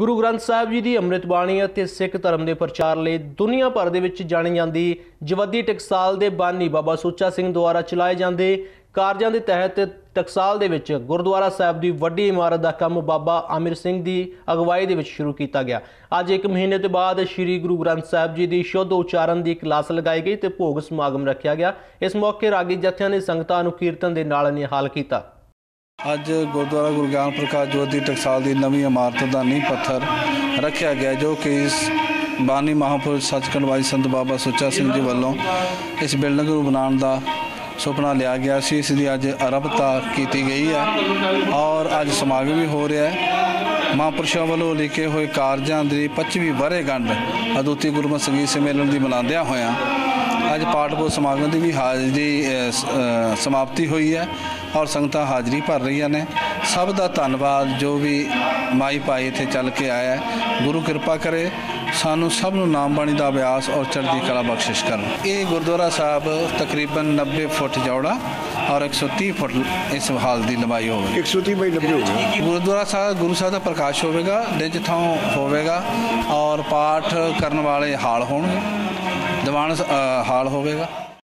ਗੁਰੂ ਗ੍ਰੰਥ ਸਾਹਿਬ ਜੀ ਦੀ ਅੰਮ੍ਰਿਤ ਬਾਣੀ ਅਤੇ ਸਿੱਖ ਧਰਮ ਦੇ ਪ੍ਰਚਾਰ ਲਈ ਦੁਨੀਆ ਭਰ ਦੇ ਵਿੱਚ ਜਾਣੀ ਜਾਂਦੀ ਜਵੱਦੀ ਟਕਸਾਲ ਦੇ ਬਾਨੀ ਬਾਬਾ ਸੁੱਚਾ ਸਿੰਘ ਦੁਆਰਾ ਚਲਾਏ ਜਾਂਦੇ ਕਾਰਜਾਂ ਦੇ ਤਹਿਤ ਟਕਸਾਲ ਦੇ ਵਿੱਚ ਗੁਰਦੁਆਰਾ ਸਾਹਿਬ ਦੀ ਵੱਡੀ ਇਮਾਰਤ ਦਾ ਕੰਮ ਬਾਬਾ ਆਮਿਰ ਸਿੰਘ ਦੀ ਅਗਵਾਈ ਦੇ ਵਿੱਚ ਸ਼ੁਰੂ ਕੀਤਾ ਗਿਆ। ਅੱਜ ਇੱਕ ਮਹੀਨੇ ਤੋਂ ਬਾਅਦ ਸ੍ਰੀ ਗੁਰੂ ਗ੍ਰੰਥ ਸਾਹਿਬ ਜੀ ਦੀ ਸ਼ੁੱਧ ਉਚਾਰਨ ਦੀ ਕਲਾਸ ਲਗਾਈ ਗਈ ਤੇ ਭੋਗ ਸਮਾਗਮ ਰੱਖਿਆ ਗਿਆ। ਇਸ ਮੌਕੇ ਰਾਗੀ ਜਥਿਆਂ ਨੇ ਸੰਗਤਾਂ ਨੂੰ ਕੀਰਤਨ ਦੇ ਨਾਲ ਨਿਹਾਲ ਕੀਤਾ। ਅੱਜ ਗੁਰਦੁਆਰਾ ਗੁਰੂ ਗਿਆਨ ਪ੍ਰਕਾਸ਼ ਜੋਤੀ ਟਕਸਾਲ ਦੀ ਨਵੀਂ ਇਮਾਰਤ ਦਾ ਨੀਂਹ ਪੱਥਰ ਰੱਖਿਆ ਗਿਆ ਜੋ ਕਿ ਇਸ ਬਾਨੀ ਮਹਾਪੁਰਸ਼ ਸੱਚਖੰਡ ਵਾਲੀ ਸੰਤ ਬਾਬਾ ਸੁੱਚਾ ਸਿੰਘ ਜੀ ਵੱਲੋਂ ਇਸ ਬਿਲਡਿੰਗ ਨੂੰ ਬਣਾਉਣ ਦਾ ਸੁਪਨਾ ਲਿਆ ਗਿਆ ਸੀ। ਇਸ ਦੀ ਅੱਜ ਅਰਬਤਾ ਕੀਤੀ ਗਈ ਹੈ ਔਰ ਅੱਜ ਸਮਾਗਮ ਵੀ ਹੋ ਰਿਹਾ ਹੈ। ਮਹਾਂਪੁਰਸ਼ਾਂ ਵੱਲੋਂ ਲਿਖੇ ਹੋਏ ਕਾਰਜਾਂ ਦੀ 25ਵੀਂ ਵਰ੍ਹੇਗੰਢ ਅਦੁੱਤੀ ਗੁਰਮਤਿ ਸੰਗੀਤ ਸੰਮੇਲਨ ਦੀ ਮਨਾਉਂਦਿਆਂ ਹੋਇਆਂ ਅੱਜ ਪਾਠ ਪੁਸਤਕ ਸਮਾਗਮ ਦੀ ਵੀ ਹਾਜ਼ਰੀ ਸਮਾਪਤੀ ਹੋਈ ਹੈ ਔਰ ਸੰਗਤਾਂ ਹਾਜ਼ਰੀ ਭਰ ਰਹੀਆਂ ਨੇ। ਸਭ ਦਾ ਧੰਨਵਾਦ ਜੋ ਵੀ ਮਾਈ ਭਾਈ ਇੱਥੇ ਚੱਲ ਕੇ ਆਇਆ ਗੁਰੂ ਕਿਰਪਾ ਕਰੇ ਸਾਨੂੰ ਸਭ ਨੂੰ ਨਾਮ ਬਾਣੀ ਦਾ ਅਭਿਆਸ ਔਰ ਚੜ੍ਹਦੀ ਕਲਾ ਬਖਸ਼ਿਸ਼ ਕਰਨ। ਇਹ ਗੁਰਦੁਆਰਾ ਸਾਹਿਬ ਤਕਰੀਬਨ 90 ਫੁੱਟ ਚੌੜਾ ਔਰ 130 ਫੁੱਟ ਇਸ ਹਾਲ ਦੀ ਲੰਬਾਈ ਹੋਵੇਗੀ। 130 ਬਾਈ 90 ਹੋ ਗਿਆ ਗੁਰਦੁਆਰਾ ਸਾਹਿਬ ਗੁਰੂ ਸਾਹਿਬ ਦਾ ਪ੍ਰਕਾਸ਼ ਹੋਵੇਗਾ ਨਿਜ ਥਾਂ ਹੋਵੇਗਾ ਔਰ ਪਾਠ ਕਰਨ ਵਾਲੇ ਹਾਲ ਹੋਣਗੇ। ਦੀਵਾਨ ਹਾਲ ਹੋਵੇਗਾ?